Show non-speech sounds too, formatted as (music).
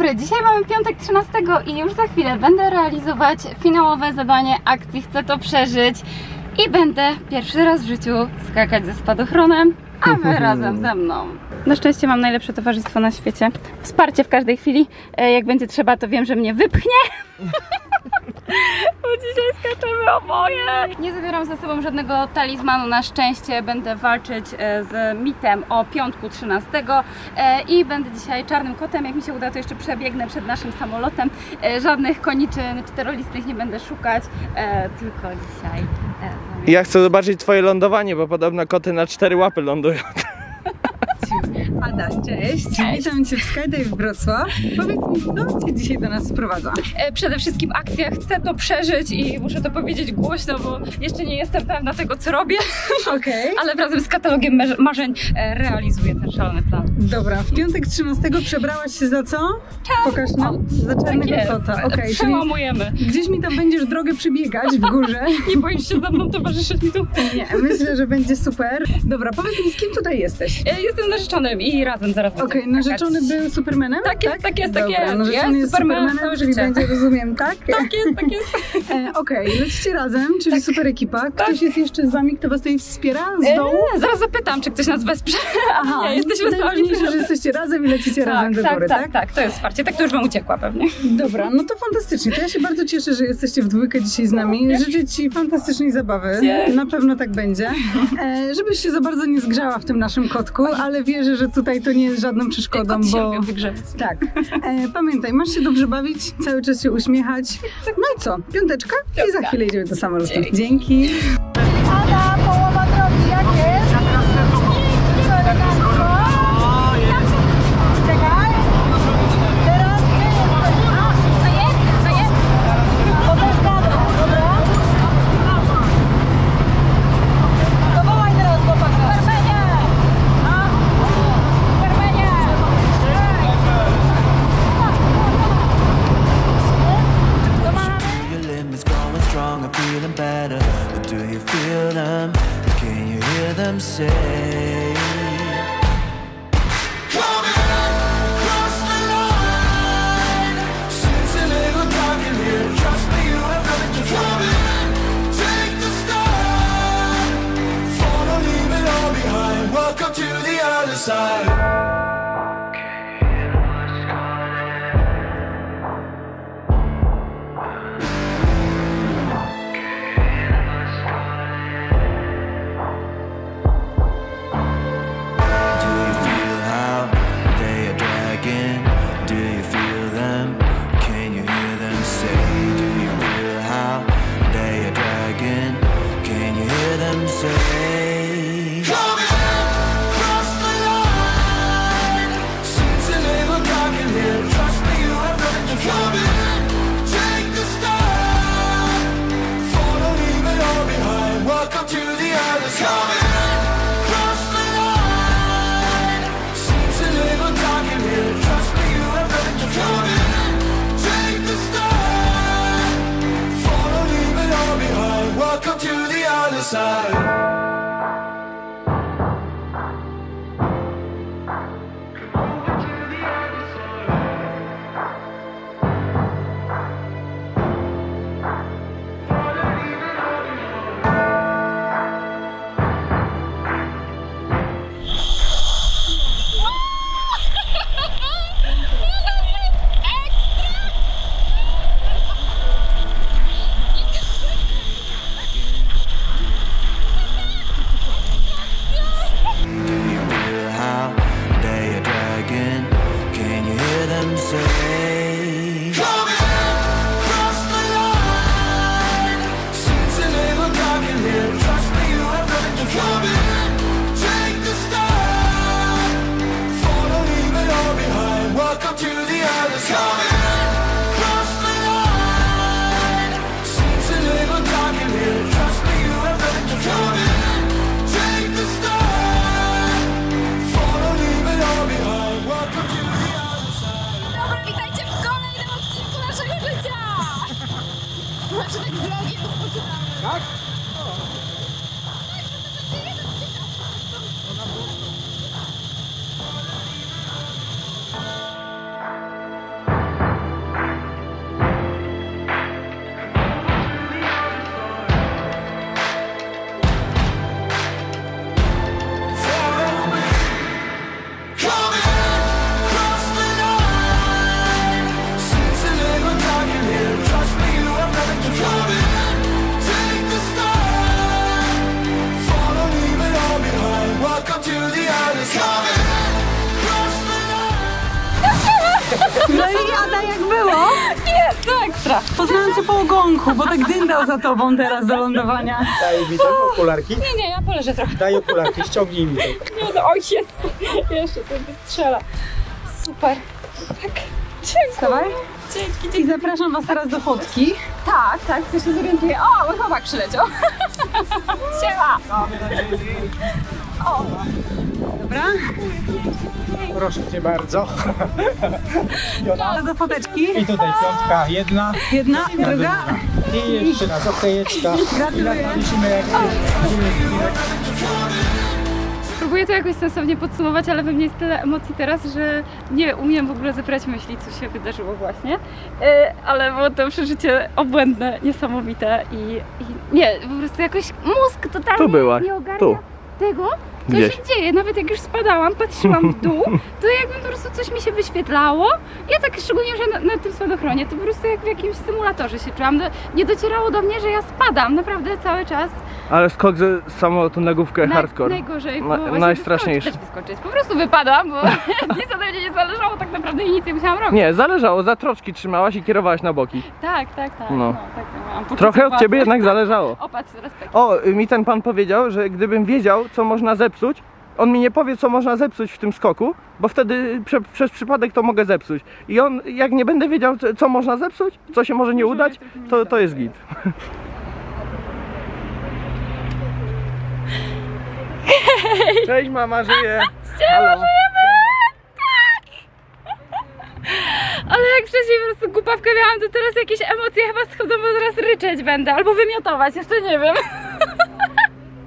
dobry, dzisiaj mamy piątek 13 i już za chwilę będę realizować finałowe zadanie akcji Chcę to przeżyć i będę pierwszy raz w życiu skakać ze spadochronem, a wy razem ze mną. Na szczęście mam najlepsze towarzystwo na świecie. Wsparcie w każdej chwili. E, Jak będzie trzeba, to wiem, że mnie wypchnie. (laughs) (laughs) Bo dzisiaj skaczemy oboje. Nie zabieram ze sobą żadnego talizmanu na szczęście. Będę walczyć e, z mitem o piątku 13 e, i będę dzisiaj czarnym kotem. Jak mi się uda, to jeszcze przebiegnę przed naszym samolotem. E, Żadnych koniczyn czterolistnych nie będę szukać, tylko dzisiaj. Ja chcę zobaczyć twoje lądowanie, bo podobno koty na cztery łapy lądują. (laughs) Ada, cześć. Witam Cię w Skydive Wrocław. Powiedz mi, co Cię dzisiaj do nas sprowadza? E, Przede wszystkim akcja chcę to przeżyć i muszę to powiedzieć głośno, bo jeszcze nie jestem pewna tego, co robię, (laughs) Okej. ale razem z katalogiem marz- marzeń e, realizuję ten szalony plan. Dobra, w piątek 13 przebrałaś się za co? Pokaż nam. Za czarnego Tak kota. Czyli Przełamujemy. gdzieś mi tam będziesz drogę przybiegać w górze. (laughs) Nie boisz się ze mną towarzyszyć mi tu? Nie, myślę, że będzie super. Dobra, powiedz mi, z kim tutaj jesteś? E, Jestem narzeczonym i razem zaraz Okej, będziemy narzeczony był Supermanem? Tak jest, tak jest, tak Dobra, jest. narzeczony Jest jest Supermanem Supermanem, całe czyli życie. będzie, rozumiem, tak? (laughs) Tak jest, tak jest. E, Okej, lecicie razem, czyli super ekipa. Ktoś jest jeszcze z wami, kto was tutaj wspiera z dołu? E, zaraz zapytam, czy ktoś nas wesprze. (laughs) Aha, nie, jesteśmy najważniejsze, że jesteście razem i lecicie razem do tak, góry, tak, tak? tak, to jest wsparcie. Tak to już bym uciekła pewnie. Dobra, no to fantastycznie. To ja się bardzo cieszę, że jesteście w dwójkę dzisiaj z nami. Życzę Ci fantastycznej zabawy. Na pewno tak będzie. E, żebyś się za bardzo nie zgrzała w tym naszym kotku, ale wierzę, że tutaj to nie jest żadną przeszkodą, bo... Tak. E, pamiętaj, masz się dobrze bawić, cały czas się uśmiechać. No i co? Piąteczka i za chwilę idziemy do samolotu. Dzięki. Tak? Ekstra. Poznałam cię po ogonku, bo tak dyndał za tobą teraz do lądowania. Daj mi te okularki. Nie, nie, ja poleżę trochę. Daj okularki, ściągnij mi to. Nie, no, oj, jest. Jeszcze sobie strzela. Super. Tak. Dziękuję. Wstawaj. Dzięki, I zapraszam was teraz do fotki. Tak, tak, to się zorientuję. O, mój chłopak przyleciał. (laughs) Siema. Dobra? Proszę cię bardzo. Ale do foteczki. I tutaj piątka, jedna Jedna, druga. i jeszcze raz okejeczka. Gratuluję. Próbuję to jakoś sensownie podsumować, ale we mnie jest tyle emocji teraz, że nie umiem w ogóle zebrać myśli, co się wydarzyło właśnie. E, Ale było to przeżycie obłędne, niesamowite i, i nie, po prostu jakoś mózg totalnie Tu byłaś, nie ogarnia tu. tego, co Gdzieś. się dzieje. Nawet jak już spadałam, patrzyłam w dół, to jakby po prostu coś mi się wyświetlało. Ja tak szczególnie, że na, na tym spadochronie, to po prostu jak w jakimś symulatorze się czułam. Do, nie docierało do mnie, że ja spadam naprawdę cały czas. Ale skok ze na główkę Naj- hardcore. Najgorzej Na- było właśnie najstraszniejsze. Wyskoczyć, wyskoczyć. Po prostu wypadłam, bo (laughs) nic ode mnie nie zależało tak naprawdę i nic nie musiałam robić. Nie, zależało, za troczki trzymałaś i kierowałaś na boki. Tak, tak, tak. No. No. tak Trochę od ciebie jednak zależało. (laughs) O, patrz, teraz. O, mi ten pan powiedział, że gdybym wiedział, co można zepsuć, on mi nie powie, co można zepsuć w tym skoku, bo wtedy prze, przez przypadek to mogę zepsuć. I on, jak nie będę wiedział, co, można zepsuć, co się może nie udać, to, to jest dobre. git. Cześć mama, żyje. Halo. Ale jak wcześniej po prostu głupawkę miałam, to teraz jakieś emocje chyba schodzą, bo zaraz ryczeć będę albo wymiotować, jeszcze nie wiem.